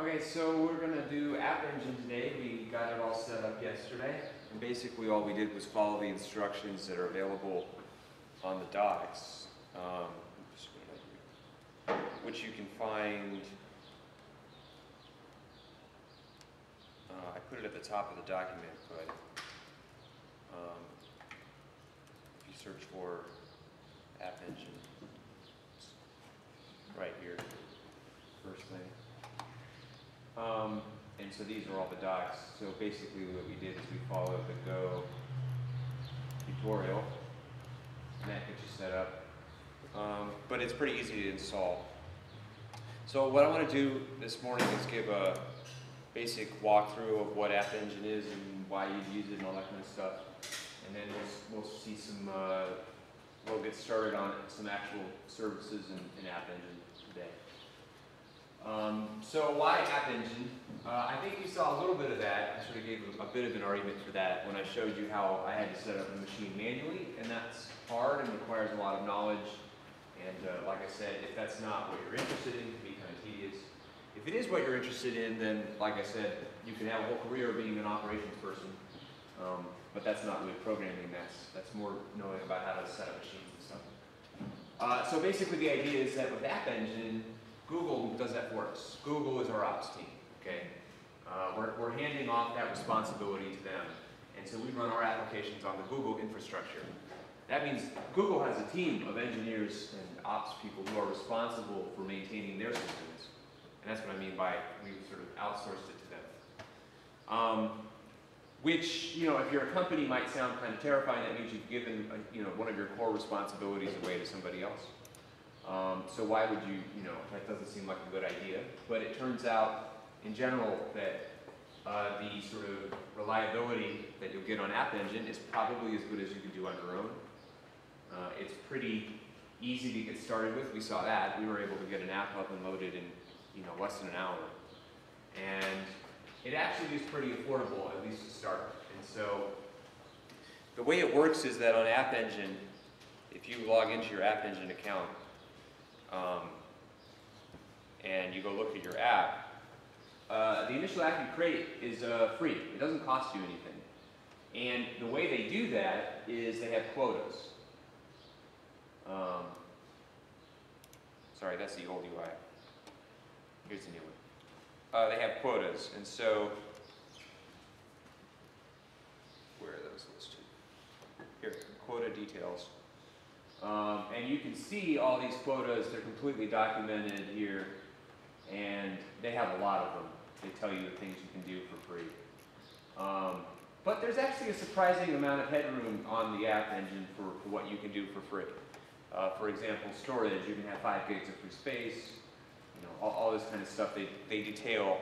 Okay, so we're gonna do App Engine today. We got it all set up yesterday. And basically all we did was follow the instructions that are available on the docs. Um, which you can find, uh, I put it at the top of the document, but, um, if you search for App Engine, right here, first thing. Um, and so these are all the docs. So basically what we did is we followed the Go tutorial, and that gets you set up. Um, but it's pretty easy to install. So what I want to do this morning is give a basic walkthrough of what App Engine is and why you'd use it and all that kind of stuff. And then we'll, we'll see some, uh, we'll get started on some actual services in, in App Engine today. Um, so why App Engine? Uh, I think you saw a little bit of that. I sort of gave a, bit of an argument for that when I showed you how I had to set up the machine manually, and that's hard and requires a lot of knowledge. And uh, like I said, if that's not what you're interested in, it can be kind of tedious. If it is what you're interested in, then like I said, you can have a whole career being an operations person. Um, but that's not really programming. That's that's more knowing about how to set up machines and stuff. Uh, so basically, the idea is that with App Engine, Google does that for us. Google is our ops team, okay? Uh, we're, we're handing off that responsibility to them. And so we run our applications on the Google infrastructure. That means Google has a team of engineers and ops people who are responsible for maintaining their systems. And that's what I mean by we sort of outsourced it to them. Um, which, you know, if you're a company might sound kind of terrifying. That means you've given, uh, you know, one of your core responsibilities away to somebody else. Um, so why would you, you know, that doesn't seem like a good idea. But it turns out, in general, that uh, the sort of reliability that you'll get on App Engine is probably as good as you can do on your own. Uh, it's pretty easy to get started with. We saw that. We were able to get an app up and loaded in, you know, less than an hour. And it actually is pretty affordable, at least to start. And so the way it works is that on App Engine, if you log into your App Engine account, um, and you go look at your app, uh, the initial app you create is uh, free. It doesn't cost you anything. And the way they do that is they have quotas. Um, sorry, that's the old UI. Here's the new one. Uh, they have quotas, and so where are those listed? Here, quota details. Um, and you can see all these quotas, they're completely documented here, and they have a lot of them. They tell you the things you can do for free. Um, but there's actually a surprising amount of headroom on the App Engine for, for what you can do for free. Uh, for example, storage, you can have 5 gigs of free space, you know, all, all this kind of stuff they, they detail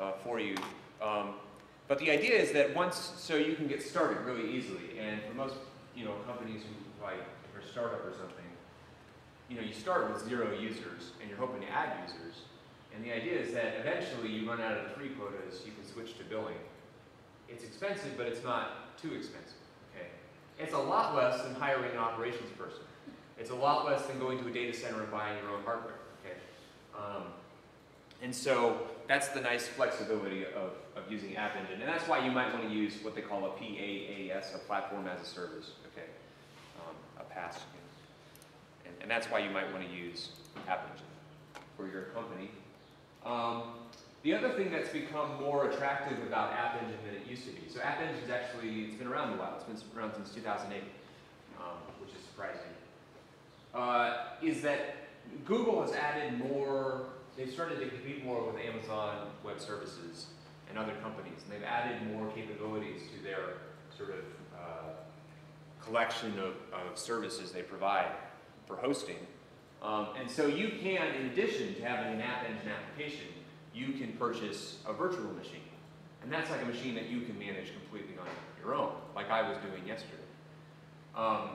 uh, for you. Um, but the idea is that once, so you can get started really easily, and for most, you know, companies who like startup or something, you know, you start with zero users and you're hoping to add users. And the idea is that eventually you run out of the free quotas, you can switch to billing. It's expensive, but it's not too expensive, okay? It's a lot less than hiring an operations person. It's a lot less than going to a data center and buying your own hardware, okay? Um, and so that's the nice flexibility of, of using App Engine. And that's why you might want to use what they call a PaaS, a platform as a service, okay? A PaaS. And, and that's why you might want to use App Engine for your company. Um, the other thing that's become more attractive about App Engine than it used to be, so App Engine is actually, it's been around a while, it's been around since 2008, um, which is surprising, uh, is that Google has added more, they've started to compete more with Amazon Web Services and other companies, and they've added more capabilities to their sort of uh, collection of, of services they provide for hosting. Um, and so you can, in addition to having an App Engine application, you can purchase a virtual machine. And that's like a machine that you can manage completely on your own, like I was doing yesterday. Um,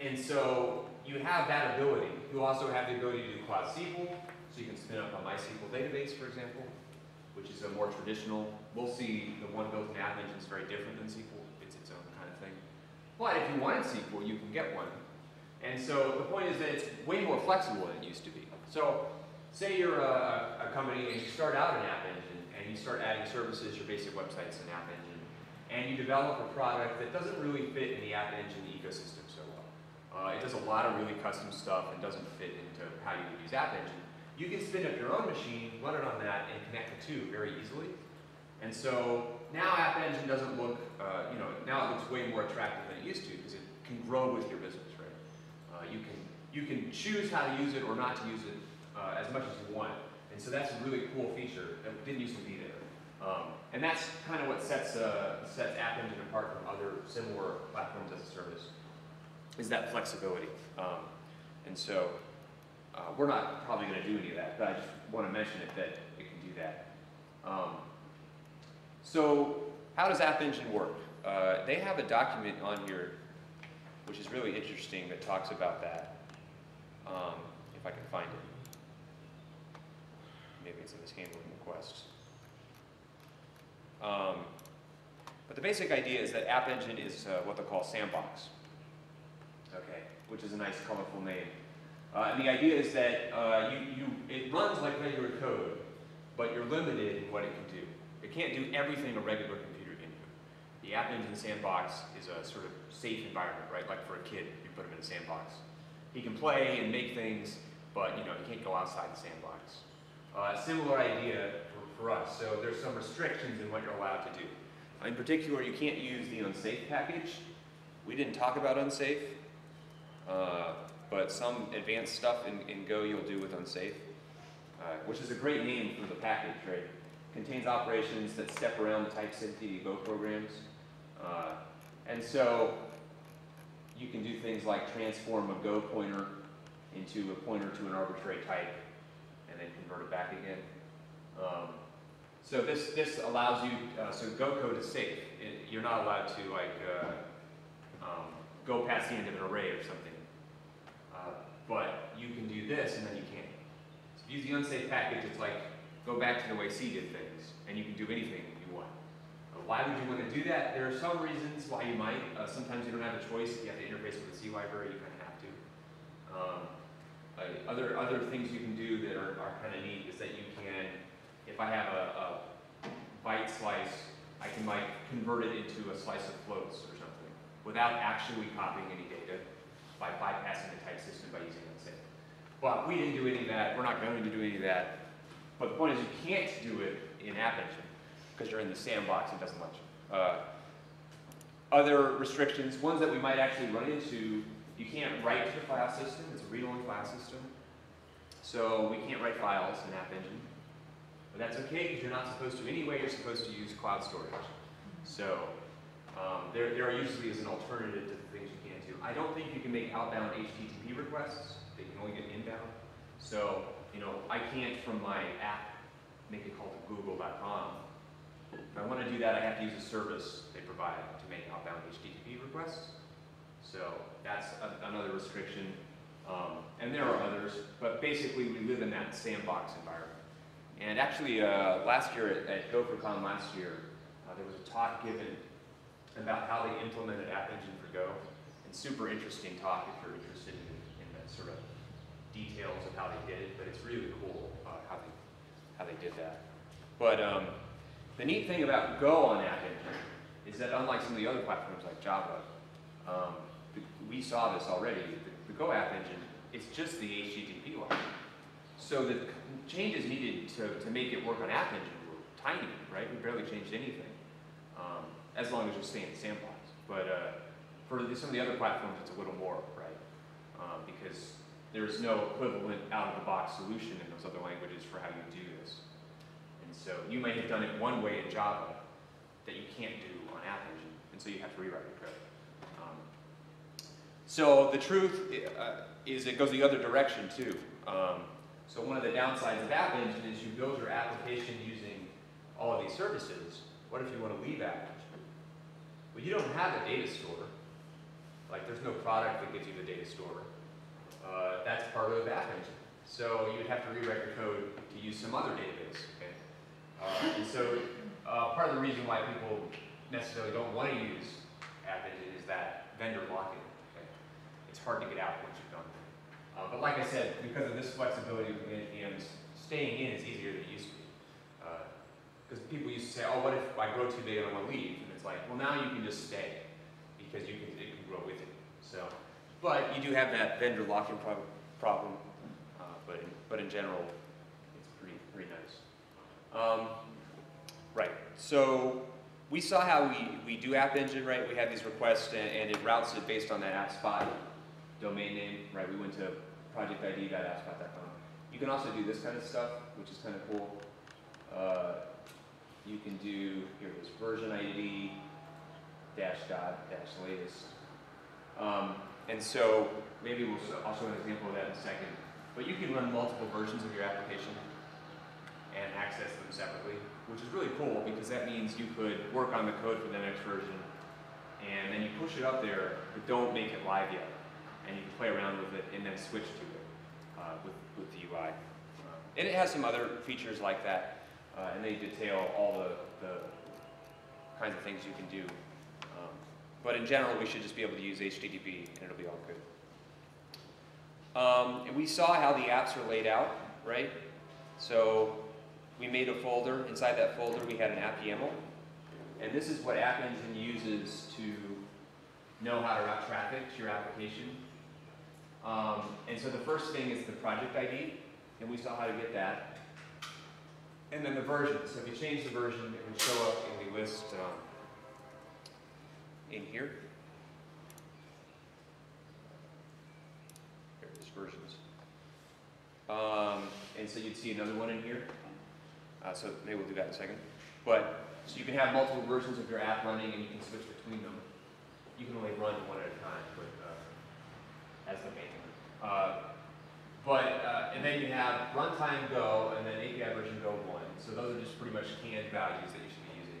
and so you have that ability. You also have the ability to do Cloud SQL, so you can spin up a MySQL database, for example, which is a more traditional. We'll see the one built in App Engine is very different than SQL. It's its own kind of thing. But if you want wanted SQL, you can get one. And so the point is that it's way more flexible than it used to be. So say you're a, a company and you start out in App Engine and you start adding services, your basic websites in App Engine, and you develop a product that doesn't really fit in the App Engine ecosystem so well. Uh, it does a lot of really custom stuff and doesn't fit into how you would use App Engine. You can spin up your own machine, run it on that, and connect the two very easily. And so now App Engine doesn't look, uh, you know, now it looks way more attractive than it used to because it can grow with your business, right? Uh, you can you can choose how to use it or not to use it uh, as much as you want. And so that's a really cool feature that didn't used to be there. Um, and that's kind of what sets uh, sets App Engine apart from other similar platforms as a service, is that flexibility. Um, and so uh, we're not probably going to do any of that, but I just want to mention it that it can do that. Um, so how does App Engine work? Uh, they have a document on here which is really interesting that talks about that. Um, if I can find it. Maybe it's in this handling requests. Um, but the basic idea is that App Engine is uh, what they call sandbox. Okay, which is a nice colorful name. Uh, and the idea is that uh, you, you, it runs like regular code, but you're limited in what it can do. It can't do everything a regular computer can do. The App Engine sandbox is a sort of safe environment, right? Like for a kid, you put him in a sandbox. He can play and make things, but you know he can't go outside the sandbox. Uh, similar idea for, for us. So there's some restrictions in what you're allowed to do. In particular, you can't use the unsafe package. We didn't talk about unsafe, uh, but some advanced stuff in, in Go you'll do with unsafe, uh, which is a great name for the package, right? Contains operations that step around the type safety Go programs. Uh, and so you can do things like transform a Go pointer into a pointer to an arbitrary type and then convert it back again. Um, so this, this allows you, uh, so Go code is safe. It, you're not allowed to like uh, um, go past the end of an array or something. Uh, but you can do this and then you can't. So if you use the unsafe package, it's like go back to the way C did things and you can do anything you want. Uh, why would you want to do that? There are some reasons why you might. Uh, sometimes you don't have a choice. If you have to interface with the C library, you kind of have to. Um, uh, other, other things you can do that are, are kind of neat is that you can, if I have a, a byte slice, I can like convert it into a slice of floats or something without actually copying any data by bypassing the type system by using unsafe. But we didn't do any of that. We're not going to do any of that. But the point is you can't do it in App Engine because you're in the sandbox, it doesn't let you. Uh, other restrictions, ones that we might actually run into, you can't write to the file system, it's a read-only file system. So we can't write files in App Engine. But that's okay because you're not supposed to anyway, you're supposed to use cloud storage. So um, there, there usually is an alternative to the things you can't do. I don't think you can make outbound HTTP requests, they can only get inbound. So, you know, I can't from my app make a call to google.com if I want to do that, I have to use a service they provide to make outbound HTTP requests. So that's a, another restriction. Um, and there are others, but basically we live in that sandbox environment. And actually, uh, last year at, at GopherCon last year, uh, there was a talk given about how they implemented App Engine for Go. And super interesting talk if you're interested in, in the sort of details of how they did it, but it's really cool uh, how, they, how they did that. But um, the neat thing about Go on App Engine is that unlike some of the other platforms like Java, um, the, we saw this already, the, the, Go App Engine, it's just the HTTP line. So the changes needed to, to make it work on App Engine were tiny, right? We barely changed anything, um, as long as you stay in the sandbox. But uh, for some of the other platforms, it's a little more, right? Um, because there's no equivalent out-of-the-box solution in those other languages for how you do this. And so you may have done it one way in Java that you can't do on App Engine, and so you have to rewrite your code. Um, so the truth uh, is it goes the other direction too. Um, so one of the downsides of App Engine is you build your application using all of these services. What if you want to leave App Engine? Well, you don't have a data store. Like there's no product that gives you the data store. Uh, that's part of App Engine. So you would have to rewrite your code to use some other database. Uh, and so uh, part of the reason why people necessarily don't want to use App Engine is that vendor lock-in. Okay? It's hard to get out once you've done it. Uh, but like I said, because of this flexibility with the NPMs, staying in is easier than it used to be. Because people used to say, oh, what if I grow too big and I want to leave? And it's like, well, now you can just stay because you can, it can grow with it. So, but you do have that vendor lock-in prob- problem, uh, but, in, but in general, it's pretty, pretty nice. Um, right, so we saw how we, we do App Engine, right? We have these requests and, and it routes it based on that app spot domain name, right? We went to projectid.appspot.com. You can also do this kind of stuff, which is kind of cool. Uh, you can do, here it is, version ID, dash dot, dash latest. Um, and so maybe we'll, I'll show an example of that in a second. But you can run multiple versions of your application and access them separately, which is really cool because that means you could work on the code for the next version and then you push it up there, but don't make it live yet. And you can play around with it and then switch to it uh, with, with the UI. Uh, and it has some other features like that, uh, and they detail all the, the kinds of things you can do. Um, but in general, we should just be able to use HTTP and it'll be all good. Um, and we saw how the apps are laid out, right? So we made a folder. Inside that folder, we had an app YAML. And this is what App Engine uses to know how to route traffic to your application. Um, and so the first thing is the project ID, and we saw how to get that. And then the version. So if you change the version, it would show up and we list um, in here. Is, versions. Um, and so you'd see another one in here. Uh, so maybe we'll do that in a second. But, so you can have multiple versions of your app running and you can switch between them. You can only run one at a time, but, uh, as the main one. Uh, but, uh, and then you have runtime Go and then API version Go 1. So those are just pretty much canned values that you should be using.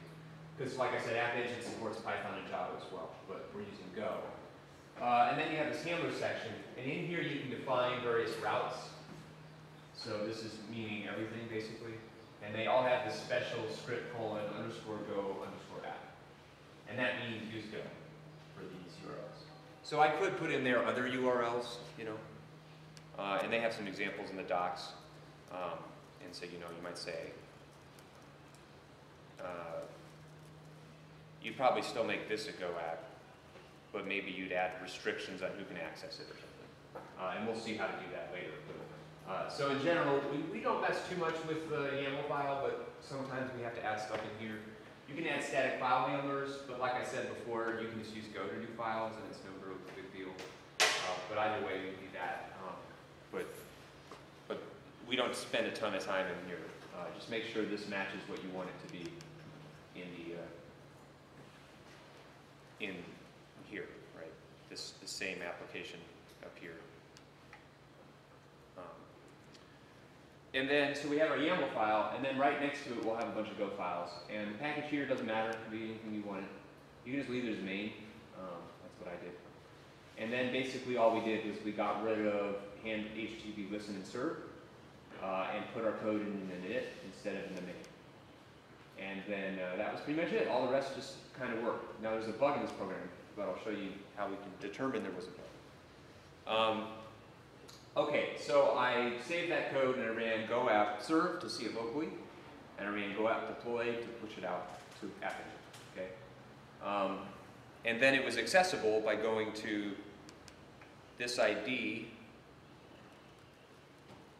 Because like I said, App Engine supports Python and Java as well, but we're using Go. Uh, and then you have this handler section, and in here you can define various routes. So this is meaning everything basically. And they all have this special script colon underscore go underscore app. And that means use Go for these URLs. So I could put in there other URLs, you know, uh, and they have some examples in the docs. Um, and so, you know, you might say, uh, you'd probably still make this a Go app, but maybe you'd add restrictions on who can access it or something. Uh, and we'll see how to do that later. Uh, so in general, we, we don't mess too much with the YAML file, but sometimes we have to add stuff in here. You can add static file handlers, but like I said before, you can just use Go to do files, and it's no real big deal. Uh, but either way, we can do that. Um, but, but we don't spend a ton of time in here. Uh, just make sure this matches what you want it to be in the, uh, in here, right? This, the same application up here. Um, And then, so we have our YAML file, and then right next to it, we'll have a bunch of Go files. And the package here doesn't matter, it can be anything you want. You can just leave it as main, um, that's what I did. And then basically all we did was we got rid of hand HTTP listen and serve, uh, and put our code in an init instead of in the main. And then uh, that was pretty much it. All the rest just kind of worked. Now there's a bug in this program, but I'll show you how we can determine there was a bug. Um, okay, so I saved that code and I ran go app serve to see it locally, and I ran go app deploy to push it out to App Engine. Okay, um, and then it was accessible by going to this ID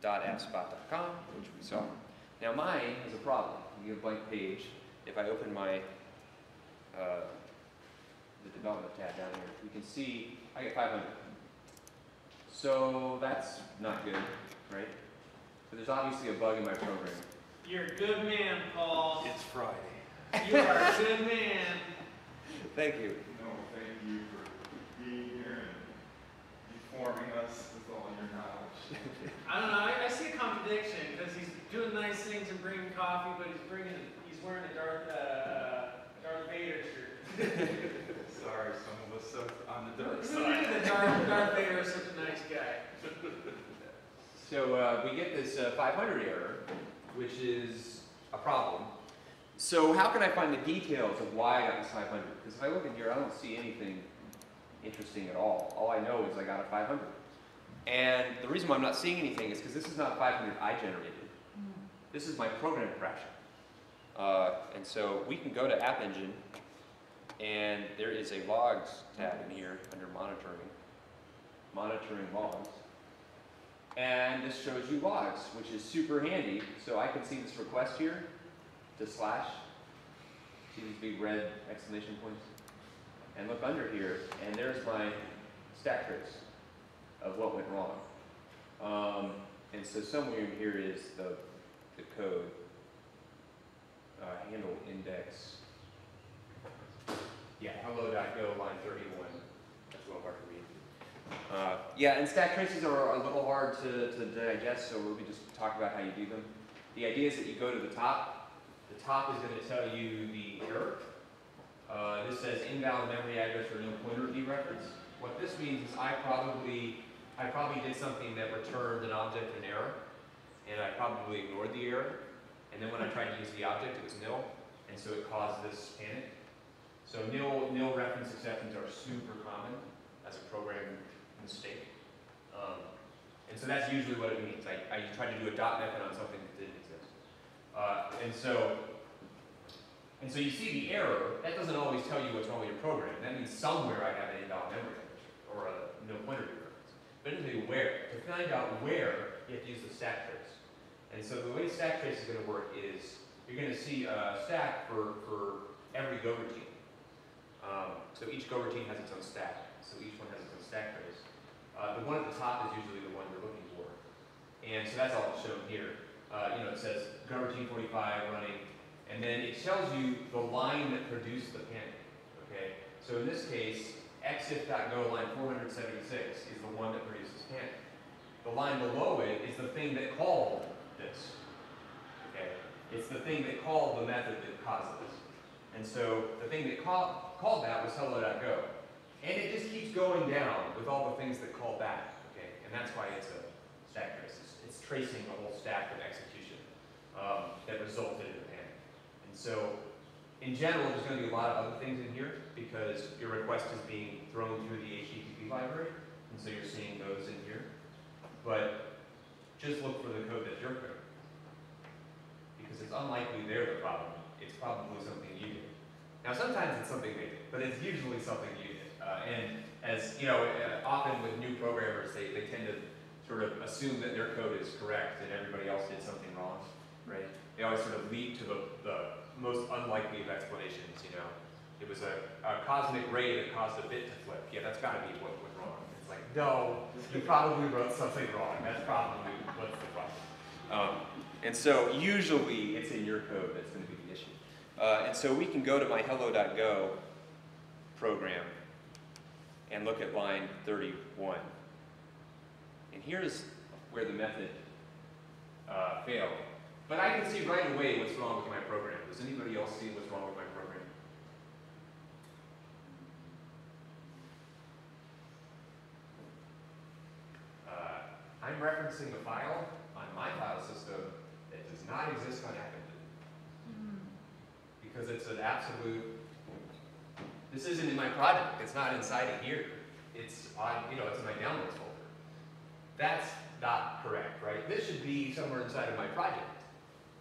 dot .appspot.com, which we saw. Now mine has a problem. You get a blank page. If I open my uh, the development tab down here, you can see I get 500. So that's not good, right? So there's obviously a bug in my program. You're a good man, Paul. It's Friday. You are a good man. Thank you. No, thank you for being here and informing us with all your knowledge. I don't know. I, I see a contradiction because he's doing nice things and bringing coffee, but he's wearing a Darth uh, Darth Vader shirt. Sorry, some of us are on the dark side. knew that Darth, Darth Vader is such a nice guy? So uh, we get this uh, 500 error, which is a problem. So how can I find the details of why I got this 500? Because if I look in here, I don't see anything interesting at all. All I know is I got a 500. And the reason why I'm not seeing anything is because this is not 500 I generated. this is my program crashing. Uh, and so we can go to App Engine, and there is a logs tab in here under monitoring, monitoring logs. And this shows you logs, which is super handy. So I can see this request here to slash. See these big red exclamation points? And look under here, and there's my stack trace of what went wrong. Um, and so somewhere in here is the, the code. Uh, handle index. Yeah, hello.go line 31. That's little hard to read. Uh, yeah, and stack traces are a little hard to, to digest, so we'll be just talk about how you do them. The idea is that you go to the top. The top is going to tell you the error. Uh, this says invalid memory address or nil pointer dereference. What this means is I probably, I probably did something that returned an object in error, and I probably ignored the error. And then when I tried to use the object, it was nil, and so it caused this panic. So nil, nil reference exceptions are super common as a program mistake. Um, and so that's usually what it means. I, I tried to do a dot method on something that didn't exist. Uh, and so, and so you see the error, that doesn't always tell you what's wrong with your program. That means somewhere I have an invalid memory or a nil pointer reference. But it doesn't tell you where. To find out where, you have to use the stack trace. And so the way stack trace is going to work is you're going to see a stack for, for every goroutine. Um, so each goroutine has its own stack. So each one has its own stack trace. Uh, the one at the top is usually the one you're looking for. And so that's all shown here. Uh, you know, it says goroutine 45 running, and then it tells you the line that produced the panic. Okay. So in this case, exif.go line 476 is the one that produces panic. The line below it is the thing that called this. Okay? It's the thing that called the method that caused this. And so the thing that call, called that was hello.go. And it just keeps going down with all the things that call back. Okay? And that's why it's a stack trace. It's, it's tracing the whole stack of execution um, that resulted in the panic. And so in general, there's going to be a lot of other things in here because your request is being thrown through the HTTP library. And so you're seeing those in here. But just look for the code that's your code. Because it's unlikely they're the problem. It's probably something you did. Now, sometimes it's something they did, but it's usually something you did. Uh, and as, you know, uh, often with new programmers, they, they tend to sort of assume that their code is correct and everybody else did something wrong, right? They always sort of leap to the, the most unlikely of explanations, you know. It was a, a cosmic ray that caused a bit to flip. Yeah, that's got to be what went wrong. It's like, no, you probably wrote something wrong. That's probably what's the problem. Um, and so usually it's in your code that's going to be the issue. Uh, and so we can go to my hello.go program and look at line 31. And here's where the method uh, failed. But I can see right away what's wrong with my program. Does anybody else see what's wrong with my program? Uh, I'm referencing a file on my file system that does not exist on AppEngine. Because it's an absolute, this isn't in my project, it's not inside of here. It's on, you know, it's in my downloads folder. That's not correct, right? This should be somewhere inside of my project.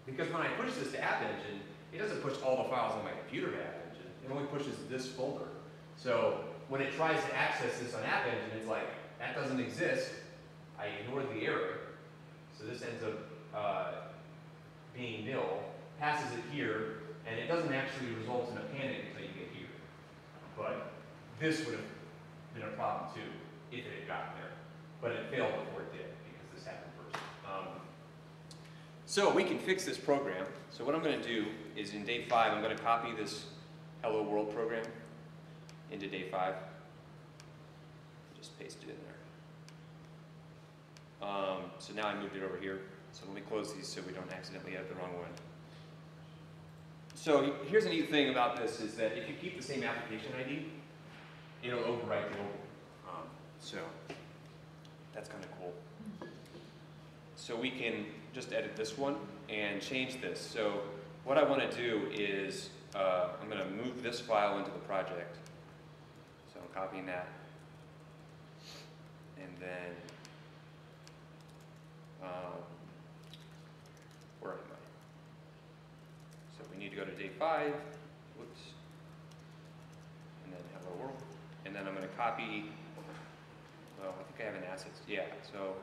Because when I push this to App Engine, it doesn't push all the files on my computer to App Engine. It only pushes this folder. So when it tries to access this on App Engine, it's like, that doesn't exist. I ignored the error. So this ends up uh, being nil, passes it here, and it doesn't actually result in a panic until you get here. But this would have been a problem too, if it had gotten there. But it failed before it did, because this happened first. Um, so we can fix this program. So what I'm going to do is in day five, I'm going to copy this Hello World program into day five. Just paste it in there. Um, so now I moved it over here. So let me close these so we don't accidentally add the wrong one. So here's a neat thing about this is that if you keep the same application ID, it'll overwrite the old one. Um, so that's kind of cool. So we can just edit this one and change this. So what I want to do is uh, I'm going to move this file into the project. So I'm copying that. And then, um, where am I? So we need to go to day five, whoops. And then hello world, and then I'm gonna copy, well, I think I have an assets, yeah, so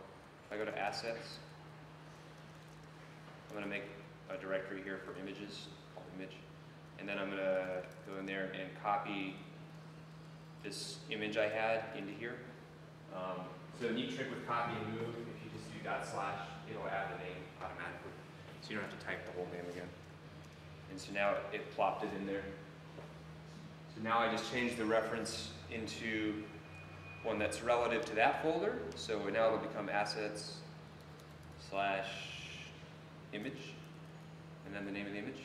if I go to assets, I'm gonna make a directory here for images, called image, and then I'm gonna go in there and copy this image I had into here. Um, so a neat trick with copy and move, you dot slash, it'll add the name automatically. So you don't have to type the whole name again. And so now it plopped it in there. So now I just changed the reference into one that's relative to that folder. So now it'll become assets slash image, and then the name of the image.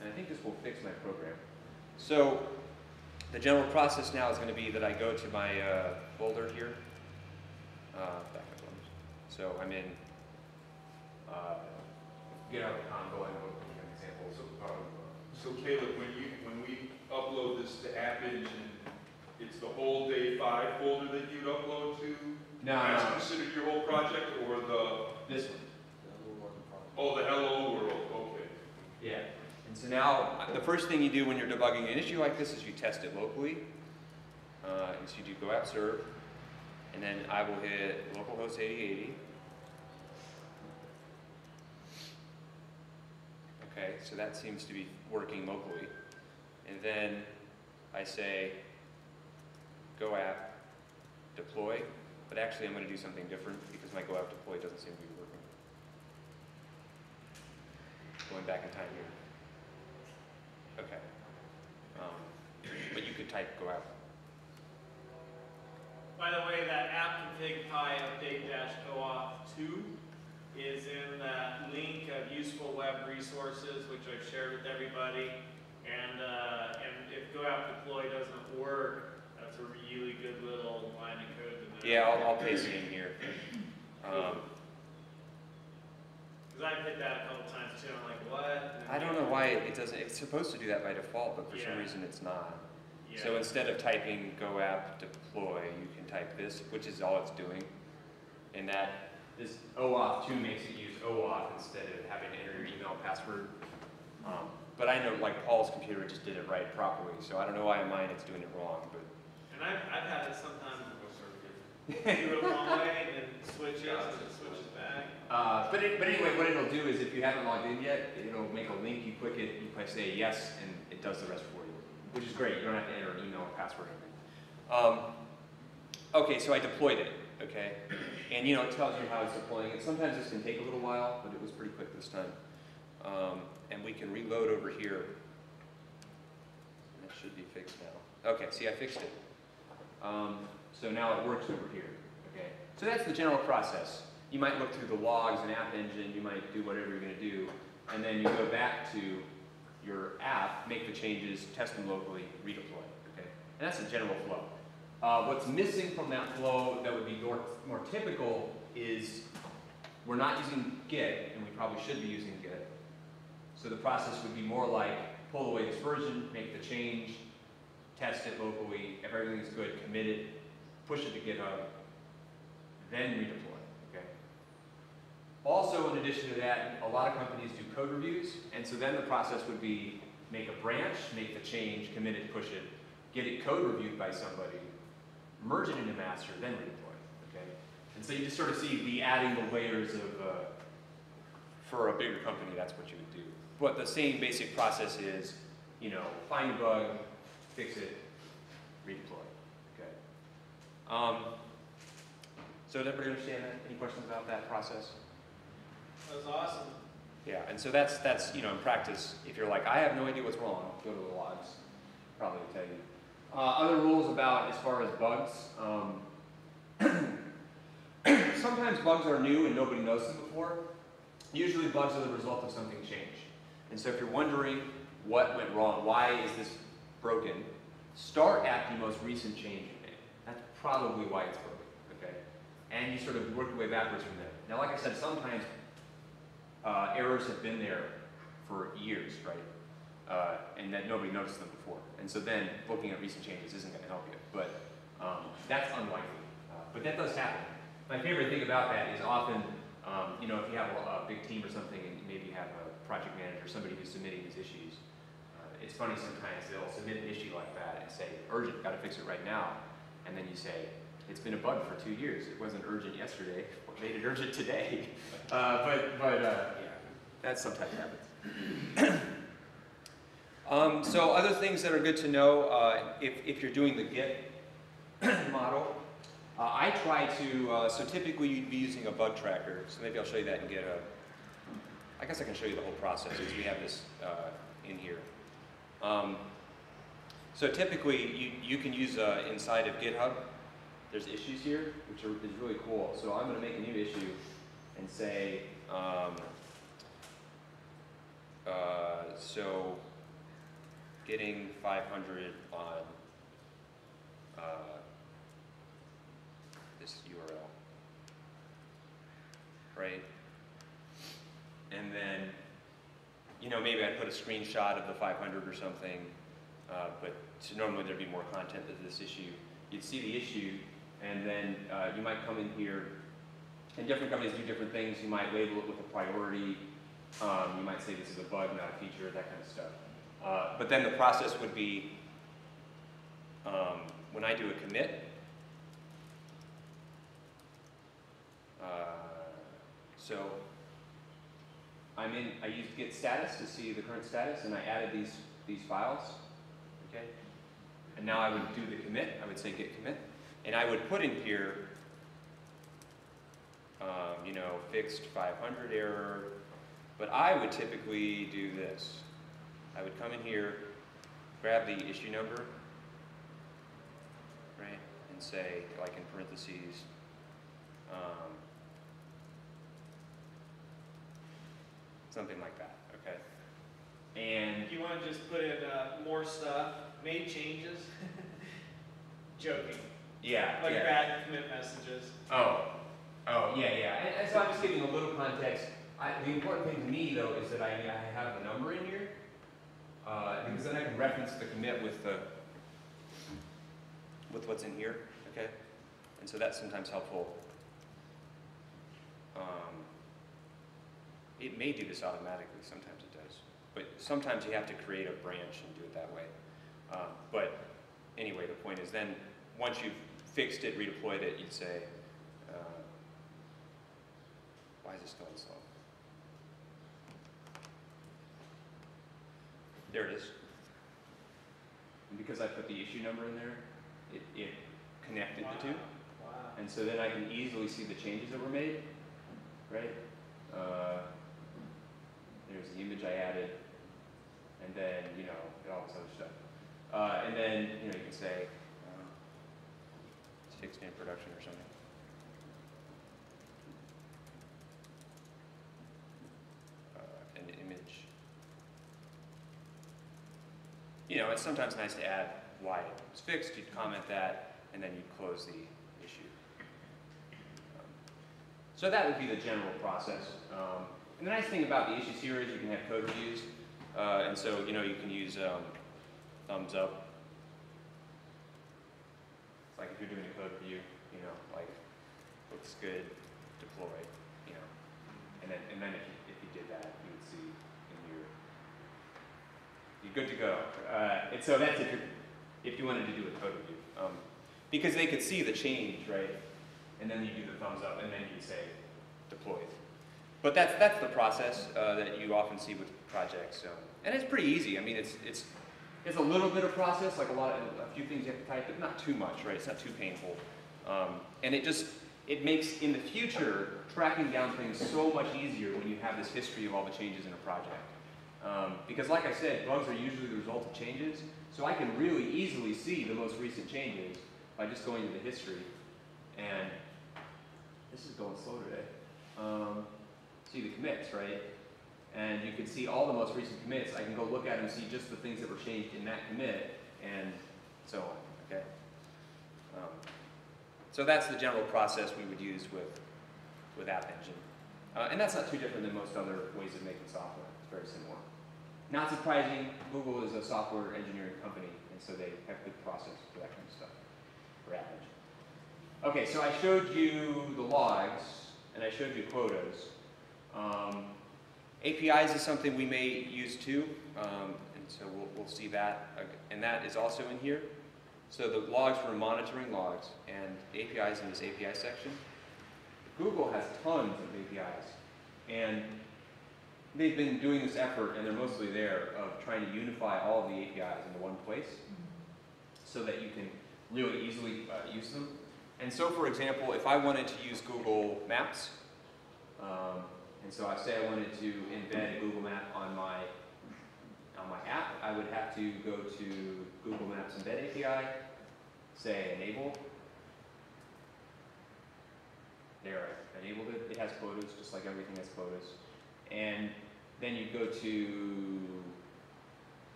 And I think this will fix my program. So the general process now is going to be that I go to my uh, folder here. Uh, back. So I'm in Uh, get out of the combo and we'll give you an example. So, um, so Caleb, when you, when we upload this to App Engine, it's the whole day five folder that you'd upload to? No, That's no, considered your whole project, or the, this one. oh, the hello world, okay. Yeah. And so now, the first thing you do when you're debugging an issue like this is you test it locally. Uh, is you do go app serve, and then I will hit localhost 8080. Okay, so that seems to be working locally. And then I say go app deploy, but actually I'm going to do something different because my go app deploy doesn't seem to be working. Going back in time here. Okay. Um, but you could type go out. By the way, that app config pi update dash co-op two is in that link of useful web resources, which I've shared with everybody. And, uh, and if go app deploy doesn't work, that's a really good little line of code to know. Yeah, I'll, I'll paste it in here. Um, Cause I've hit that a couple times too, I'm like, what? I don't know why it doesn't, it's supposed to do that by default, but for some reason it's not. Yeah. So instead of typing go app deploy, you can type this, which is all it's doing. And that, This OAuth 2 makes it use OAuth instead of having to enter your email and password. um, but I know like Paul's computer just did it right properly, so I don't know why in mine it's doing it wrong, but. And I've, I've had it sometimes do it a long way and then switches and then switches back. Uh, but, it, but anyway, what it'll do is if you haven't logged in yet, it'll make a link, you click it, you press say yes, and it does the rest for you. Which is great, you don't have to enter an email or password or anything. Um, okay, so I deployed it, okay? And you know, it tells you how it's deploying it. Sometimes this can take a little while, but it was pretty quick this time. Um, and we can reload over here. And it should be fixed now. Okay, see, I fixed it. Um, so now it works over here, okay? So that's the general process. You might look through the logs and App Engine, you might do whatever you're gonna do, and then you go back to your app, make the changes, test them locally, redeploy, okay? And that's the general flow. Uh, what's missing from that flow that would be more, more typical is we're not using Git, and we probably should be using Git. So the process would be more like pull away this version, make the change, test it locally, if everything's good, commit it, push it to GitHub, then redeploy? Also, in addition to that, a lot of companies do code reviews, and so then the process would be make a branch, make the change, commit it, push it, get it code reviewed by somebody, merge it into master, then redeploy, okay? And so you just sort of see the adding the layers of, uh, for a bigger company, that's what you would do. But the same basic process is, you know, find a bug, fix it, redeploy, okay? Um, so does everybody understand that? Any questions about that process? Awesome. Yeah, and so that's, that's, you know, in practice, if you're like, I have no idea what's wrong, go to the logs, probably tell you. Uh, other rules about as far as bugs, um, sometimes bugs are new and nobody knows them before. Usually bugs are the result of something changed. And so if you're wondering what went wrong, why is this broken, start at the most recent change you made. That's probably why it's broken, okay? And you sort of work your way backwards from there. Now, like I said, sometimes uh, errors have been there for years, right? Uh, and that nobody noticed them before. And so then looking at recent changes isn't going to help you. But um, that's unlikely. Uh, but that does happen. My favorite thing about that is often, um, you know, if you have a, a big team or something and maybe you have a project manager, somebody who's submitting these issues. Uh, It's funny sometimes, they'll submit an issue like that and say, urgent, gotta fix it right now. And then you say, it's been a bug for two years, it wasn't urgent yesterday, what made it urgent today? Uh, but, but, uh, yeah, that sometimes happens. Um, so other things that are good to know, uh, if, if you're doing the Git model, uh, I try to, uh, so typically you'd be using a bug tracker, so maybe I'll show you that and get a, I guess I can show you the whole process, because we have this uh, in here. Um, so typically, you, you can use inside of GitHub, there's issues here, which are, is really cool. So I'm gonna make a new issue and say, um, uh, so getting 500 on uh, this URL, right? And then, you know, maybe I'd put a screenshot of the 500 or something, uh, but so normally there'd be more content to this issue. You'd see the issue, and then uh, you might come in here, and different companies do different things. You might label it with a priority. Um, you might say this is a bug, not a feature, that kind of stuff. Uh, but then the process would be, um, when I do a commit, uh, so I'm in, I used git status to see the current status, and I added these, these files, okay? And now I would do the commit, I would say git commit, and I would put in here, um, you know, fixed 500 error, but I would typically do this. I would come in here, grab the issue number, right, and say, like in parentheses, um, something like that, okay? And you want to just put in uh, more stuff, made changes, joking, yeah, like yeah. bad commit messages. Oh, oh, yeah, yeah. And, and so I'm just giving a little context. I, the important thing to me, though, is that I, I have the number in here, uh, because then I can reference the commit with the with what's in here, okay? And so that's sometimes helpful. Um, it may do this automatically. Sometimes it does, but sometimes you have to create a branch and do it that way. Uh, but anyway, the point is then once you've fixed it, redeployed it, you'd say, uh, why is this going slow? There it is. And because I put the issue number in there, it, it connected the two. Wow. And so then I can easily see the changes that were made, right? Uh, there's the image I added, and then, you know, all this other stuff. Uh, and then, you know, you can say, fixed in production or something. Uh, an image. You know, it's sometimes nice to add why it was fixed, you'd comment that, and then you'd close the issue. Um, So that would be the general process. Um, and the nice thing about the issues here is you can have code reviews, uh, and so, you know, you can use um, thumbs up. It's like if you're doing a code review, you know, like, looks good, deploy, you know. And then, and then if you, if you did that, you would see in your, you're good to go. Uh, and so that's if you're, if you wanted to do a code review. Um, because they could see the change, right? And then you do the thumbs up, and then you say deployed. But that's, that's the process uh, that you often see with projects. So. And it's pretty easy. I mean, it's, it's, it's a little bit of process, like a lot of, a few things you have to type, but not too much, right? It's not too painful. Um, and it just, it makes, in the future, tracking down things so much easier when you have this history of all the changes in a project. Um, because like I said, bugs are usually the result of changes, so I can really easily see the most recent changes by just going to the history. And this is going slow today. Um, see the commits, right? And you can see all the most recent commits. I can go look at them see just the things that were changed in that commit, and so on, okay? Um, so that's the general process we would use with, with App Engine. Uh, and that's not too different than most other ways of making software. It's very similar. Not surprising, Google is a software engineering company, and so they have good process for that kind of stuff, for App Engine. Okay, so I showed you the logs, and I showed you quotas. Um, APIs is something we may use too, um, and so we'll, we'll see that, uh, and that is also in here. So the logs for monitoring logs and APIs in this API section. Google has tons of APIs, and they've been doing this effort, and they're mostly there, of trying to unify all of the APIs into one place so that you can really easily uh, use them. And so, for example, if I wanted to use Google Maps, um, and so I say I wanted to embed a Google Map on my on my app, I would have to go to Google Maps Embed API, say enable. There, I enabled it. It has photos, just like everything has photos. And then you go to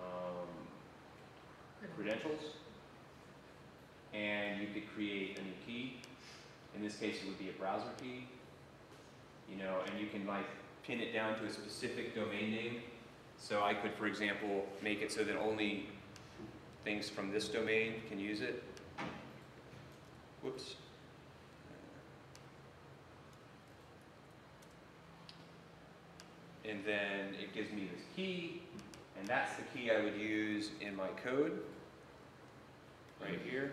um, credentials, and you could create a new key. In this case, it would be a browser key. You know, and you can like pin it down to a specific domain name. So I could, for example, make it so that only things from this domain can use it. Whoops. And then it gives me this key, and that's the key I would use in my code, right here.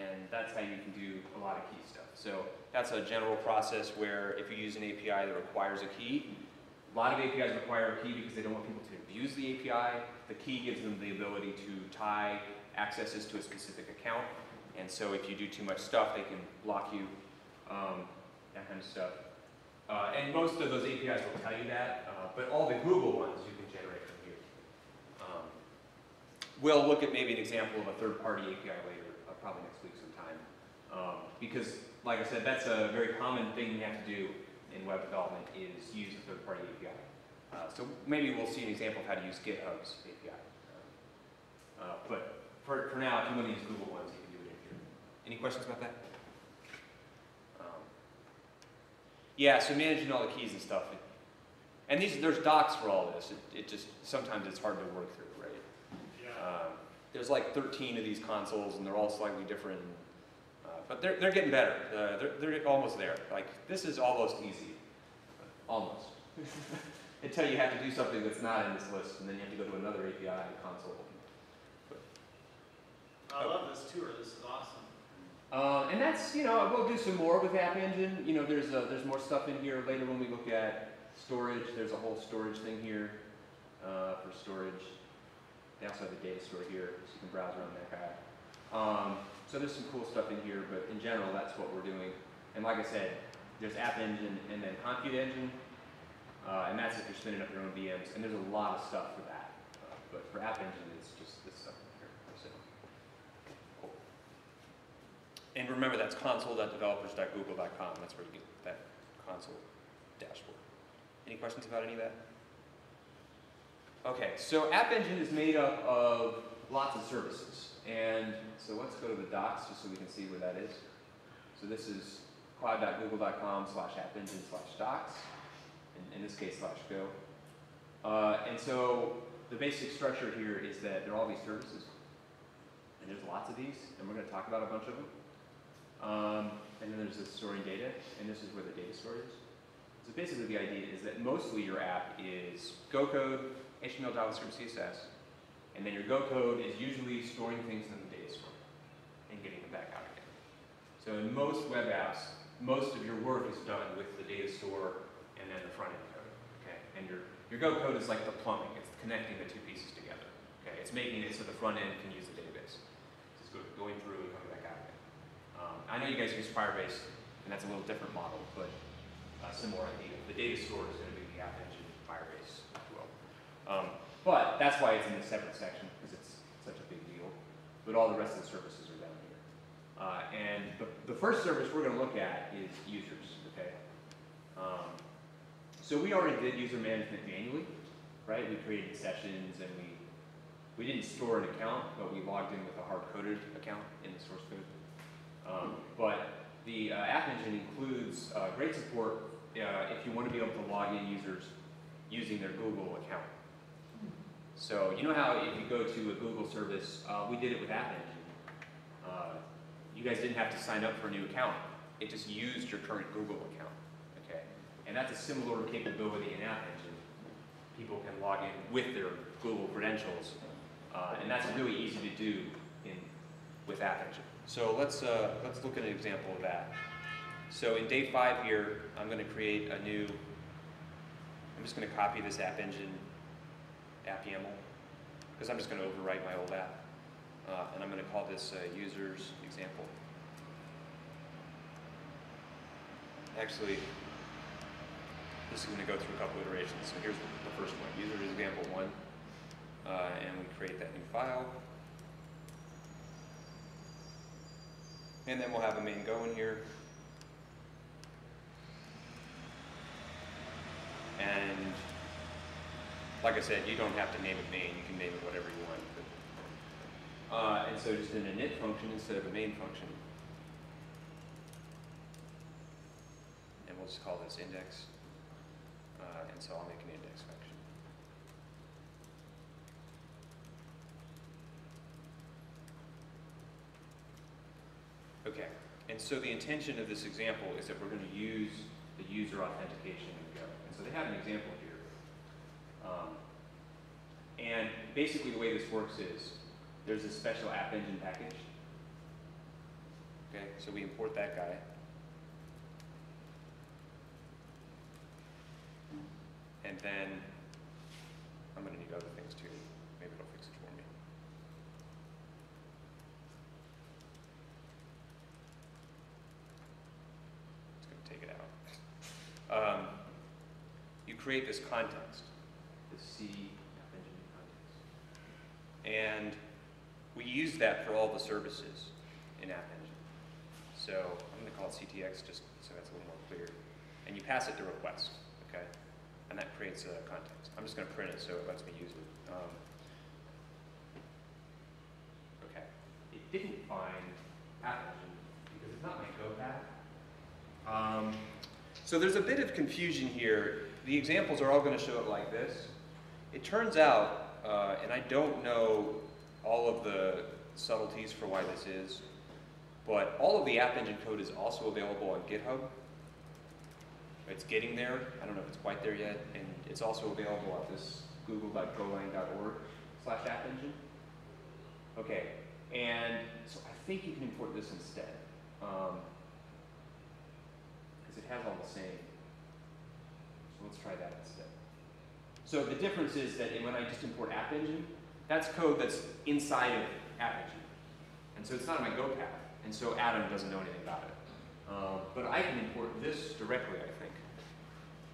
And that's how you can do a lot of key stuff. So that's a general process where if you use an API that requires a key, a lot of APIs require a key because they don't want people to abuse the API. The key gives them the ability to tie accesses to a specific account. And so if you do too much stuff, they can block you, um, that kind of stuff. Uh, and most of those APIs will tell you that, uh, but all the Google ones you can generate from here. Um, we'll look at maybe an example of a third-party API later, uh, probably next week sometime. Um, because, like I said, that's a very common thing you have to do in web development is use a third-party API. Uh, so maybe we'll see an example of how to use GitHub's API. Uh, but for, for now, if you want to use Google ones, you can do it in here. Any questions about that? Um, yeah, so managing all the keys and stuff. and these, there's docs for all this. It, it just, sometimes it's hard to work through. Um, there's like 13 of these consoles, and they're all slightly different. Uh, but they're, they're getting better. Uh, they're, they're almost there. Like, this is almost easy. Almost. Until you have to do something that's not in this list, and then you have to go to another API console. I love this tour, this is awesome. Uh, and that's, you know, we'll do some more with App Engine. You know, there's, uh there's more stuff in here later when we look at storage. There's a whole storage thing here uh, for storage. They also have the data store here, so you can browse around that guy. Um, so there's some cool stuff in here, but in general, that's what we're doing. And like I said, there's App Engine and then Compute Engine, uh, and that's if you're spinning up your own VMs. And there's a lot of stuff for that. Uh, but for App Engine, it's just this stuff here. So, cool. And remember, that's console.developers.google.com. That's where you get that console dashboard. Any questions about any of that? Okay, so App Engine is made up of lots of services. And so let's go to the docs just so we can see where that is. So this is cloud.google.com slash app engine slash docs, in, in this case slash go. Uh, and so the basic structure here is that there are all these services. And there's lots of these, and we're going to talk about a bunch of them. Um, and then there's this storing data, and this is where the data store is. So basically the idea is that mostly your app is Go code, HTML, JavaScript, CSS, and then your Go code is usually storing things in the data store and getting them back out again. So in most web apps, most of your work is done with the data store and then the front end code. Okay, and your your Go code is like the plumbing; it's connecting the two pieces together. Okay, it's making it so the front end can use the database. It's just going through and coming back out again. Um, I know you guys use Firebase, and that's a little different model, but uh, similar idea. The data store is going to be the App Engine Firebase, if you will. Um, but that's why it's in a separate section, because it's such a big deal. But all the rest of the services are down here. Uh, and the, the first service we're going to look at is users, okay? Um, so we already did user management manually, right? We created sessions and we, we didn't store an account, but we logged in with a hard-coded account in the source code. Um, but the uh, App Engine includes uh, great support uh, if you want to be able to log in users using their Google account. So you know how if you go to a Google service, uh, we did it with App Engine. Uh, you guys didn't have to sign up for a new account It just used your current Google account, okay? And that's a similar capability in App Engine. People can log in with their Google credentials, uh, and that's really easy to do in, with App Engine. So let's, uh, let's look at an example of that. So in day five here, I'm gonna create a new, I'm just gonna copy this app engine, app YAML, because I'm just gonna overwrite my old app. Uh, and I'm gonna call this, uh, users example. Actually, this is gonna go through a couple iterations, so here's the first one, users example one. Uh, and we create that new file. And then we'll have a main go in here. And like I said, you don't have to name it main, you can name it whatever you want. Uh, and so just an init function instead of a main function. And we'll just call this index. Uh, and so I'll make an index function. Okay, and so the intention of this example is that we're going to use the user authentication in Go. And so they have an example here. Um, and basically the way this works is there's a special app engine package. Okay, so we import that guy. And then I'm going to need other things too. Maybe it'll fix it for me. It's going to take it out. Um, you create this context, the C app engine context. And we use that for all the services in App Engine. So I'm going to call it CTX just so that's a little more clear. And you pass it the request, okay? And that creates a context. I'm just going to print it so it lets me use it. Um, okay. It didn't find App Engine because it's not my Go path. Um, So there's a bit of confusion here. The examples are all going to show up like this. It turns out, uh, and I don't know all of the subtleties for why this is, but all of the App Engine code is also available on GitHub. It's getting there. I don't know if it's quite there yet, and it's also available at this google.golang.org slash app engine. Okay, and so I think you can import this instead. Um, because it has all the same. So let's try that instead. So the difference is that when I just import App Engine, that's code that's inside of App Engine. And so it's not in my Go path. And so Atom doesn't know anything about it. Um, but I can import this directly, I think.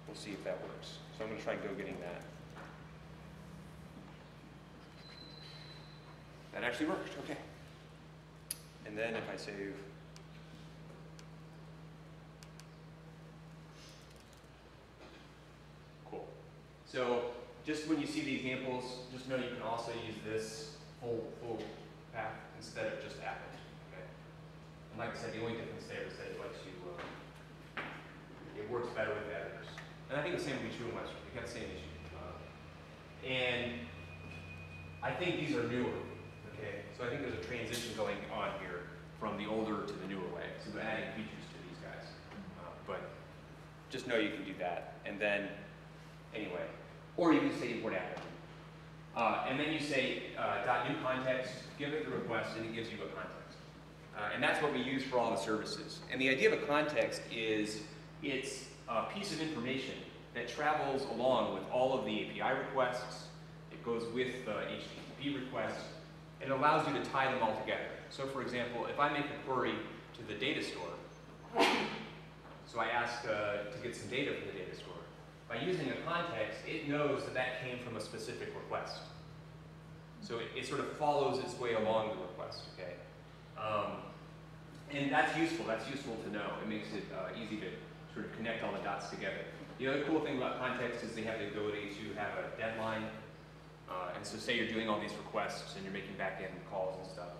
We'll see if that works. So I'm going to try go getting that. That actually worked, okay. And then if I save, Cool. So just when you see the examples, just know you can also use this full, full path instead of just app engine, okay? And like I said, the only difference there is that it lets you, um, it works better with editors. And I think the same would be true in WebStorm, we got the same issue. Uh, And I think these are newer, okay? So I think there's a transition going on here from the older to the newer way. So we're adding features to these guys. Uh, But just know you can do that. And then, anyway. Or you can say import app. Uh, and then you say uh, new context, give it the request, and it gives you a context. Uh, and that's what we use for all the services. and the idea of a context is, It's a piece of information that travels along with all of the API requests. It goes with the HTTP requests. and It allows you to tie them all together. So for example, if I make a query to the data store, so I ask uh, to get some data from the data store, by using a context, it knows that that came from a specific request. So it, it sort of follows its way along the request, okay? Um, and that's useful, that's useful to know. It makes it uh, easy to sort of connect all the dots together. The other cool thing about context is they have the ability to have a deadline. Uh, and so say you're doing all these requests and you're making back-end calls and stuff,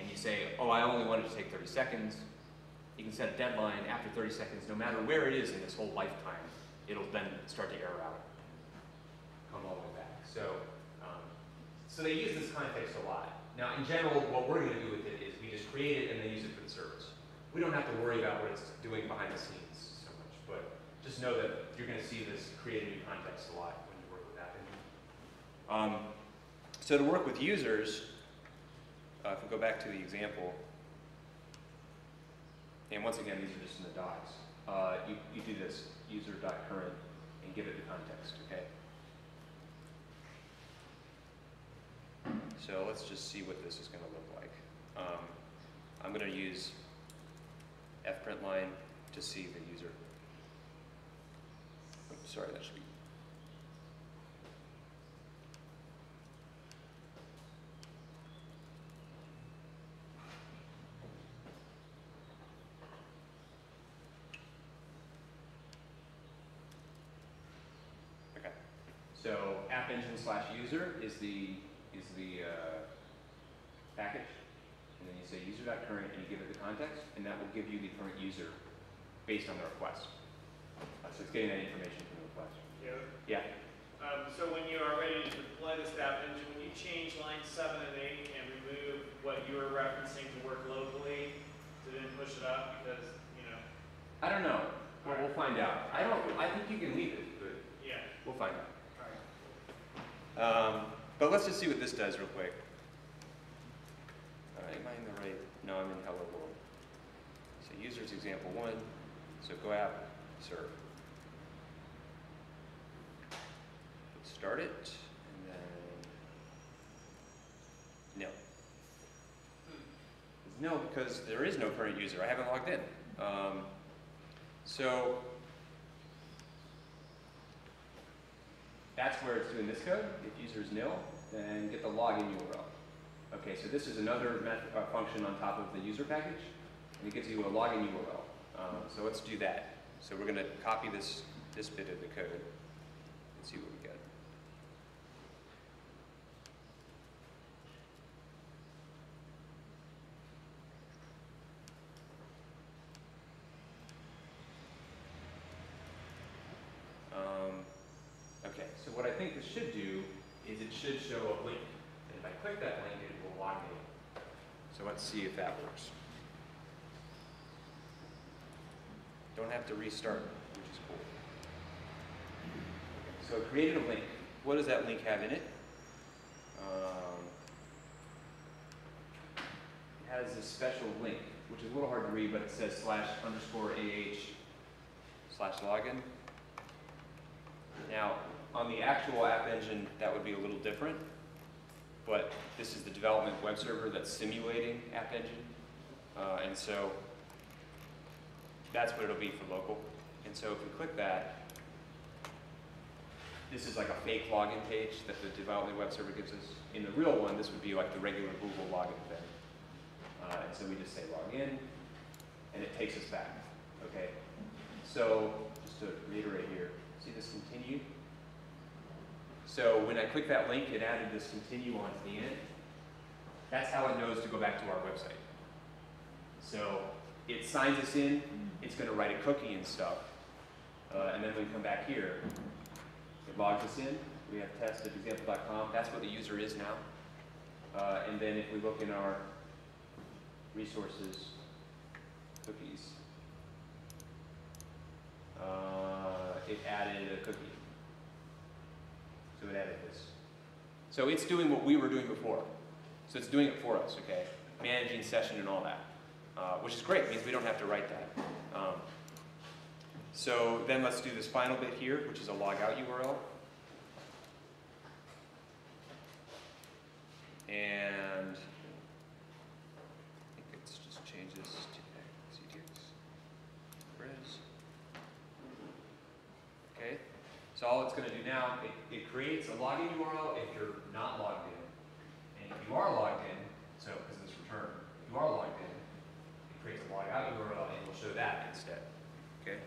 and you say, oh, I only want it to take 30 seconds. You can set a deadline after 30 seconds, no matter where it is in this whole lifetime, it'll then start to error out, come all the way back. So, um, so they use this context a lot. Now, in general, what we're going to do with it is we just create it and then use it for the service. we don't have to worry about what it's doing behind the scenes so much, but just know that you're gonna see this create a new context a lot when you work with Engine. Um, so to work with users, uh, if we go back to the example, and once again, these are just in the docs, uh, you, you do this user.current and give it the context, okay? So let's just see what this is gonna look like. Um, I'm gonna use fprintline to see the user. Oops, Sorry, that should be Okay. So App Engine slash user is the, is the, uh, package. And then you say user.current and you give it the context, and that will give you the current user based on the request. Uh, So it's getting that information from the request. Yeah. Yeah, Um, so when you are ready to deploy this app engine, when you change lines seven and eight and remove what you were referencing to work locally, to then push it up because, you know, I don't know. Well, we'll find out. I don't, I think you can leave it, but yeah. we'll find out. Um, but let's just see what this does real quick. Am I in the right? No, I'm in Hello World. So users example one. So go app serve. Start it and then no. No, because there is no current user. I haven't logged in. Um, so That's where it's doing this code. If user is nil, then get the login URL. Okay, so this is another method, uh, function on top of the user package, and it gives you a login URL. Um, so let's do that. So we're going to copy this, this bit of the code and see what we get. Um, Okay, so what I think this should do is it should show a link. And if I click that link, it will log me. in. so let's see if that works. Don't have to restart, which is cool. So I created a link. What does that link have in it? Um, It has a special link, which is a little hard to read, but it says slash underscore AH. slash login. Now, on the actual App Engine, that would be a little different, but this is the development web server that's simulating App Engine, uh, and so that's what it'll be for local. And so if we click that, this is like a fake login page that the development web server gives us. In the real one, this would be like the regular Google login thing. Uh, and so we just say log in, and it takes us back, okay? So, just to reiterate here, see this continue? So when I click that link, it added this continue onto the end. That's how it knows to go back to our website. So it signs us in, it's gonna write a cookie and stuff. Uh, and then we come back here, it logs us in, we have test at example.com, that's what the user is now. Uh, and then if we look in our resources, cookies, uh, it added a cookie. So it. So it's doing what we were doing before. So it's doing it for us, okay? Managing session and all that, uh, which is great, means we don't have to write that. Um, so then let's do this final bit here, which is a logout URL. And I think it's just change this to CTX. Res. Okay, so all it's gonna do now, it, it creates a login URL if you're not logged in. And if you are logged in, so, because this return, if you are logged in, it creates a logout URL and it will show that instead, okay?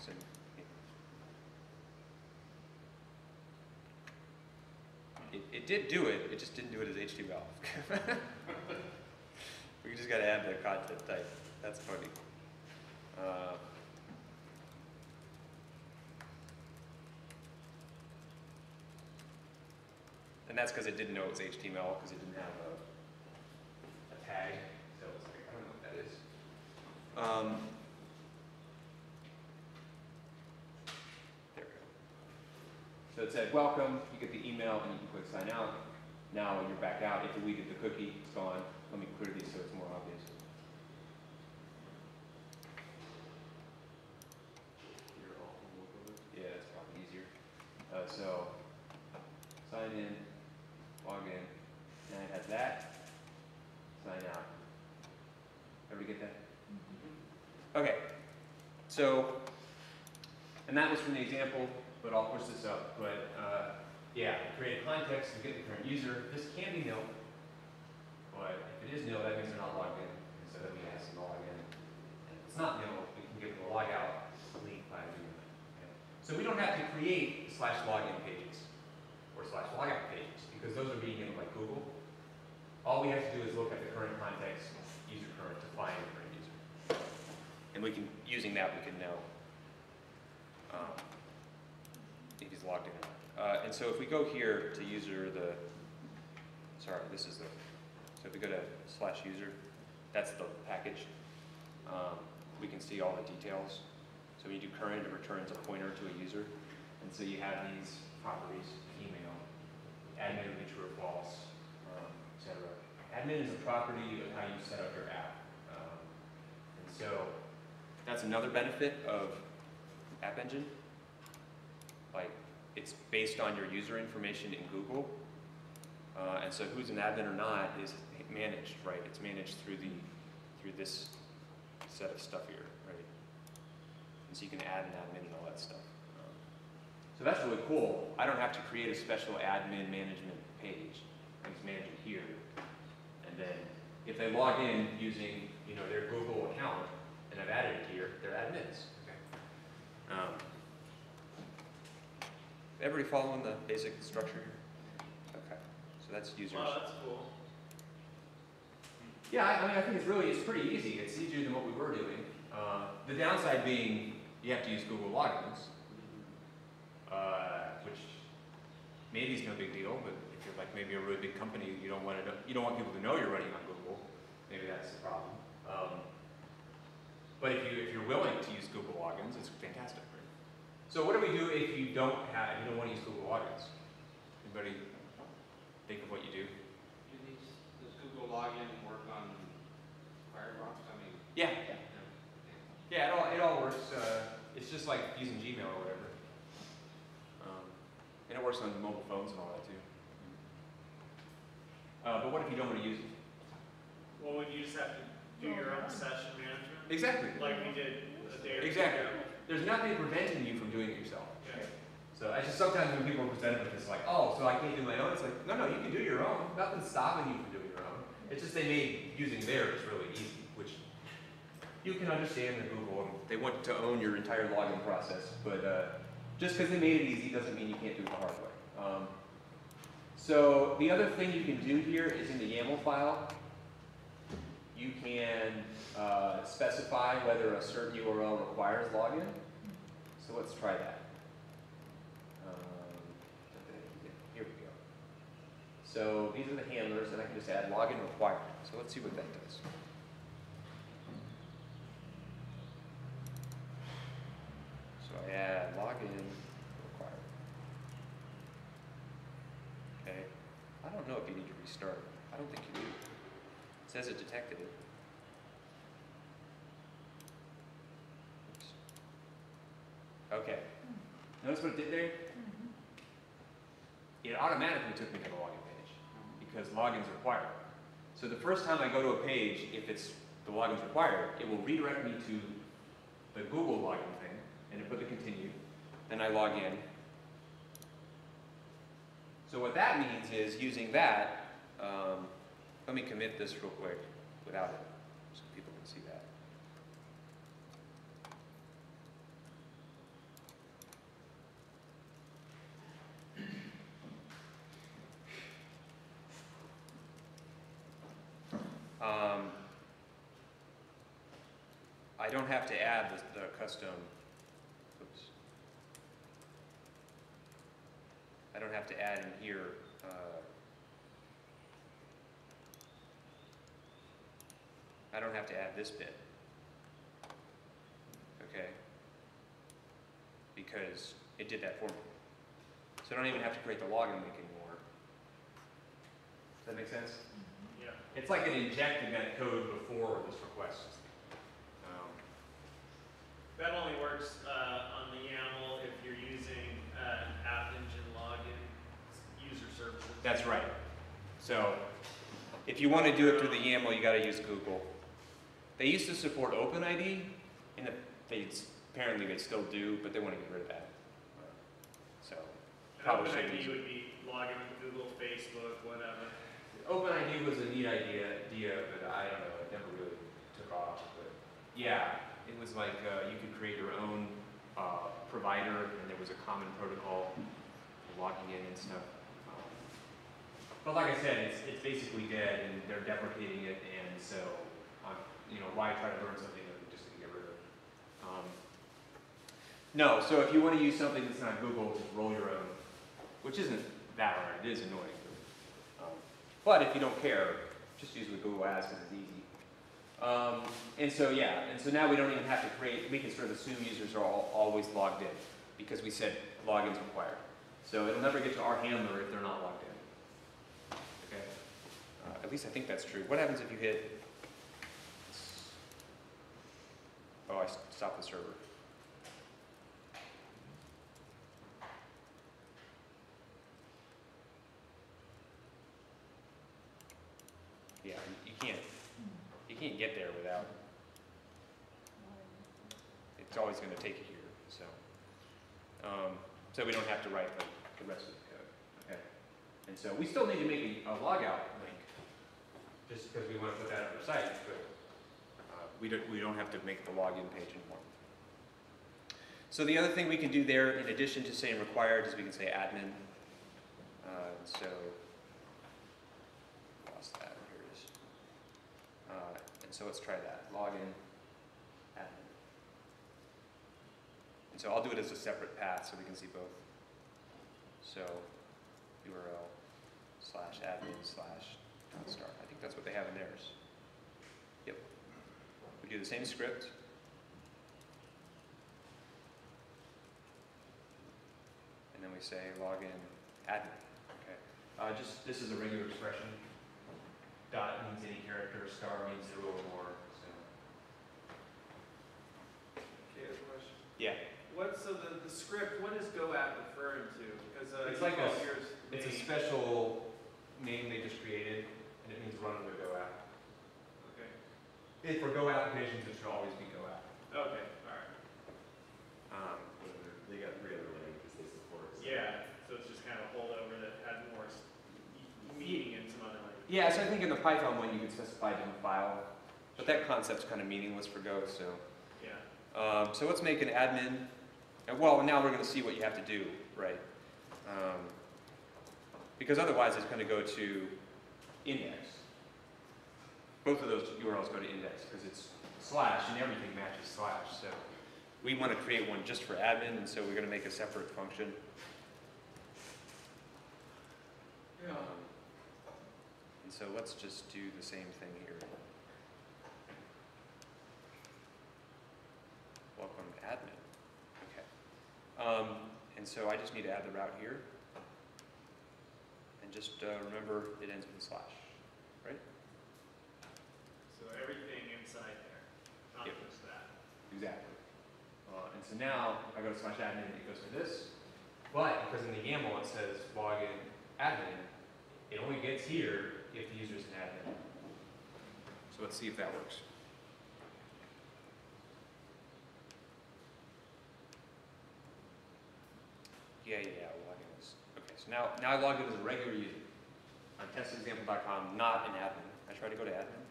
So, It, it did do it, it just didn't do it as HTML. We just gotta add the content type, that's funny. Uh, And that's because it didn't know it was HTML, because it didn't have a, a tag, so it's like, I don't know what that is. Um, there we go. So it said, welcome, you get the email, and you can click sign out. Now, when you're back out, it deleted the cookie, it's gone. Let me clear these so it's more obvious. Here, I'll look over it. Yeah, it's probably easier. Uh, so, sign in, log in, and it has that, sign out. Everybody get that? Okay, so, and that was from the example, but I'll push this up, but, uh, yeah, create a context to get the current user, this can be nil, but if it is nil, that means they're not logged in, and so then we ask them to log in. And if it's not nil, we can give them a log out link by doing that, okay? So we don't have to create slash login pages, or slash logout pages, because those are being given by Google. All we have to do is look at the current context, user current, to find the current user. And we can, using that, we can know um, if he's logged in or not. Uh, and so if we go here to user the, sorry, this is the, so if we go to slash user, that's the package. Um, we can see all the details. So when you do current, it returns a pointer to a user. And so you have these properties, email, admin will be true or false, um, et cetera. Admin is a property of how you set up your app. Um, and so that's another benefit of App Engine. Like, it's based on your user information in Google. Uh, and so who's an admin or not is managed, right? It's managed through the, through this set of stuff here? And so you can add an admin and all that stuff. Um, So that's really cool. I don't have to create a special admin management page. I just manage it here. And then if they log in using, you know, their Google account, and I've added it here, they're admins. Um, Everybody following the basic structure here? Okay, so that's users. Wow, that's cool. Yeah, I, I mean, I think it's really, it's pretty easy. It's easier than what we were doing. Uh, the downside being you have to use Google logins, uh, which maybe is no big deal, but if you're like maybe a really big company, you don't want to know, you don't want people to know you're running on Google. Maybe that's the problem. Um, but if you if you're willing to use Google logins, it's fantastic. Right? So what do we do if you don't have, if you don't want to use Google logins? Anybody think of what you do? Do these, does Google login work on Firefox? I mean, Yeah. yeah. Yeah, it all, it all works, uh, it's just like using Gmail or whatever. Um, and it works on mobile phones and all that too. Uh, but what if you don't want to use it? Well, would you just have to do your own session management, Exactly. like we did a day or Exactly. ago? There's nothing preventing you from doing it yourself. Yeah. So I just sometimes when people are presented with this, like, oh, so I can't do my own, it's like, no, no, you can do your own. Nothing's stopping you from doing your own. It's just they made using theirs really easy, which you can understand that Google, they want to own your entire login process, but uh, just because they made it easy doesn't mean you can't do it the hard way. Um, so the other thing you can do here is in the YAML file, you can uh, specify whether a certain URL requires login. So let's try that. Um, here we go. So these are the handlers, and I can just add login required. So let's see what that does. So I login required. Okay. I don't know if you need to restart. I don't think you do. It says it detected it. Oops. Okay. Notice what it did there? Mhm. It automatically took me to the login page because login's required. So the first time I go to a page, if it's the login's required, it will redirect me to the Google login and it put the continue. Then I log in. So what that means is using that, um, let me commit this real quick without it so people can see that. Um, I don't have to add the, the custom, oops. I don't have to add in here uh, I don't have to add this bit. Okay? Because it did that for me. So I don't even have to create the login link anymore. Does that make sense? Yeah. It's like an injecting that code before this request. Um, That only works uh, on the YAML if you're using uh, App Engine login user services. That's right. So, if you want to do it through the YAML, you got to use Google. They used to support OpenID, and they apparently they still do, but they want to get rid of that. So, And probably should use OpenID it. would be logging with Google, Facebook, whatever. OpenID was a neat idea, idea, but I don't know, it never really took off. But yeah, it was like uh, you could create your own uh, provider, and there was a common protocol for logging in and stuff. But like I said, it's, it's basically dead, and they're deprecating it, and so, um, you know, why try to learn something that just gonna get rid of? Um, No, so if you want to use something that's not Google, just roll your own, which isn't that hard, it is annoying. but, um, But if you don't care, just use what Google asks, because it's easy. Um, and so, yeah, and so now we don't even have to create, we can sort of assume users are all, always logged in, because we said login's required. So it'll never get to our handler if they're not logged in. At least I think that's true. What happens if you hit? Oh, I stopped the server. Yeah, you- can't, you can't get there without, it's always gonna take you here, so. Um, so we don't have to write the, the rest of the code, okay? And so we still need to make a a logout link, just because we wanna put that on our site, but, uh, we don't, we don't have to make the login page anymore. So the other thing we can do there, in addition to saying required, is we can say admin. Uh, so, lost that, here it is. Uh, and so let's try that, login, admin. And so I'll do it as a separate path so we can see both. So URL slash admin slash think that's what they have in theirs. Yep. We do the same script. And then we say login admin. Okay. Uh, just, this is a regular expression. Dot means any character, star means zero or more, so. Okay, a question. Yeah. What, so the, the script, what is GoApp referring to? Because uh, It's like a call s- yours It's a special name they just created, and it means run the Go app. Okay, If for Go applications, it should always be Go app. okay, all right. Um, They got three other languages they support. so- Yeah, so it's just kind of a holdover that had more meaning in some other language. Yeah, so I think in the Python one, you could specify the file, but that concept's kind of meaningless for Go, so. Yeah, Um, so let's make an admin. Uh, Well, now we're going to see what you have to do, right? Um, because otherwise, it's going to go to index. Both of those URLs go to index because it's slash and everything matches slash. So we want to create one just for admin, and so we're going to make a separate function. yeah. Um, and so let's just do the same thing here. Welcome admin. Okay. Um, and so I just need to add the route here. And just uh, remember it ends with a slash, right? So everything inside there, not Yep. just that. exactly. Uh, and so now, I go to slash admin, it goes to this. But because in the YAML it says login admin, it only gets here if the user is an admin. So let's see if that works. Yeah, yeah, yeah, login is, okay, so now, now I log in as a regular user on testexample.com, not an admin. I try to go to admin.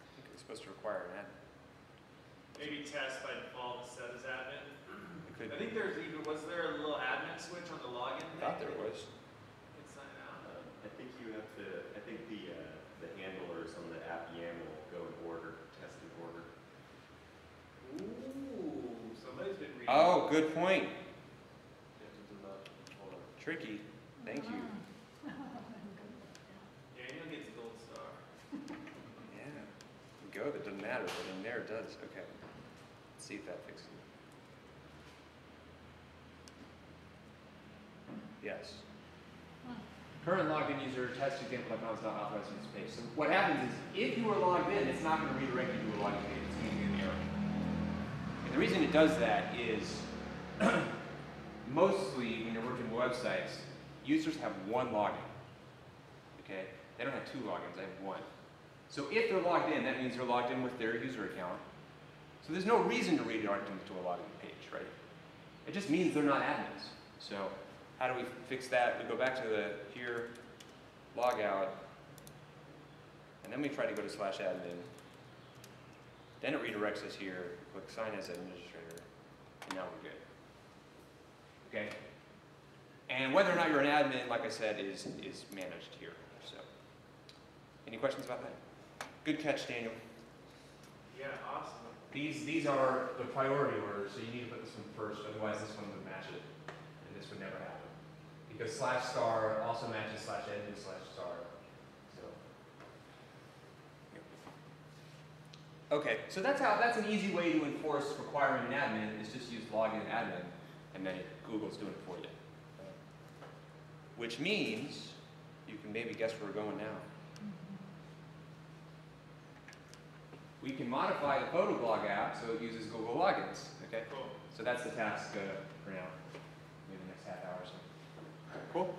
I think it's supposed to require an admin. Maybe test by default is set as admin. It could I think there's even, was there a little admin switch on the login I thought there was. Could sign out. Um, I think you have to, I think the, uh, the handlers on the app YAML go in order, test in order. Ooh, somebody's been reading. Oh, good point. You have to do that. Hold on. Tricky, thank you. Daniel gets a gold star. Yeah, go, that doesn't matter, but in there it does, okay. Let's see if that fixes it. Yes. Current logged in user test example is not authorized in this page. So what happens is, if you are logged in, it's not going to redirect you to a login page. It's going to be an error. And the reason it does that is, mostly websites, users have one login. Okay? They don't have two logins. They have one. So if they're logged in, that means they're logged in with their user account. So there's no reason to redirect them to a login page, right? It just means they're not admins. So how do we fix that? We go back to the here, log out, and then we try to go to slash admin. Then it redirects us here, click sign as administrator, and now we're good. Okay? And whether or not you're an admin, like I said, is, is managed here, so. Any questions about that? Good catch, Daniel. Yeah, awesome. These, these are the priority order, so you need to put this one first, otherwise this one would match it, and this would never happen. Because slash star also matches slash admin slash star, so. Okay, so that's how, that's an easy way to enforce requiring an admin, is just use login admin, and then Google's doing it for you. Which means, you can maybe guess where we're going now. We can modify the Photoblog app so it uses Google logins, okay? Cool. So that's the task uh, for now, maybe the next half hour or so. Cool.